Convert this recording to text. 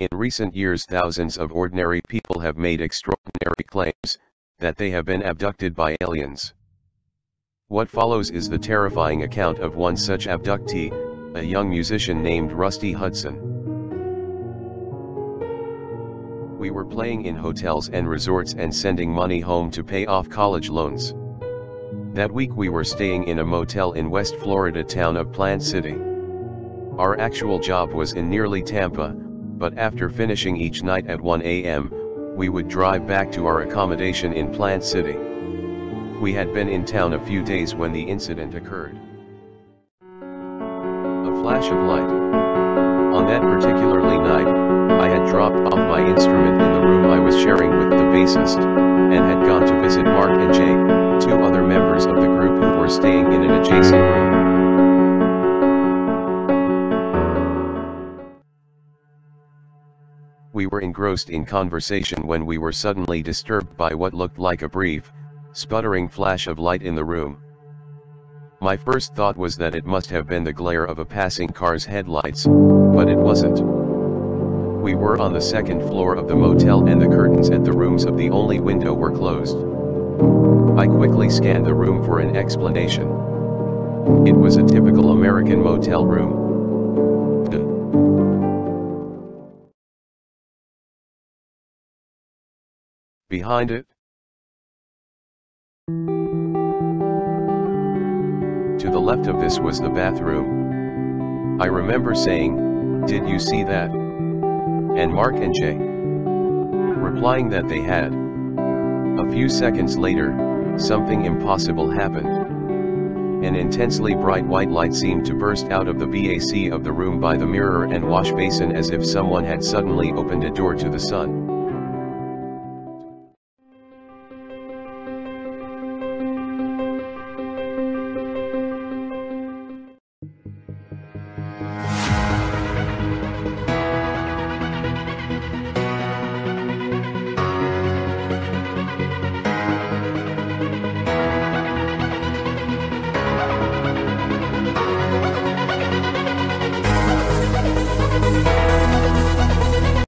In recent years thousands of ordinary people have made extraordinary claims, that they have been abducted by aliens. What follows is the terrifying account of one such abductee, a young musician named Rusty Hudson. We were playing in hotels and resorts and sending money home to pay off college loans. That week we were staying in a motel in West Florida town of Plant City. Our actual job was in nearly Tampa, but after finishing each night at 1 a.m., we would drive back to our accommodation in Plant City. We had been in town a few days when the incident occurred. A flash of light. On that particularly night, I had dropped off my instrument in the room I was sharing with the bassist, and had gone to visit Mark and Jay, two other members of the group who were staying in an adjacent room. We were engrossed in conversation when we were suddenly disturbed by what looked like a brief, sputtering flash of light in the room. My first thought was that it must have been the glare of a passing car's headlights, but it wasn't. We were on the second floor of the motel and the curtains at the rooms of the only window were closed. I quickly scanned the room for an explanation. It was a typical American motel room. Behind it? To the left of this was the bathroom. I remember saying, did you see that? and Mark and Jay. Replying that they had. A few seconds later, something impossible happened. An intensely bright white light seemed to burst out of the BAC of the room by the mirror and wash basin as if someone had suddenly opened a door to the sun.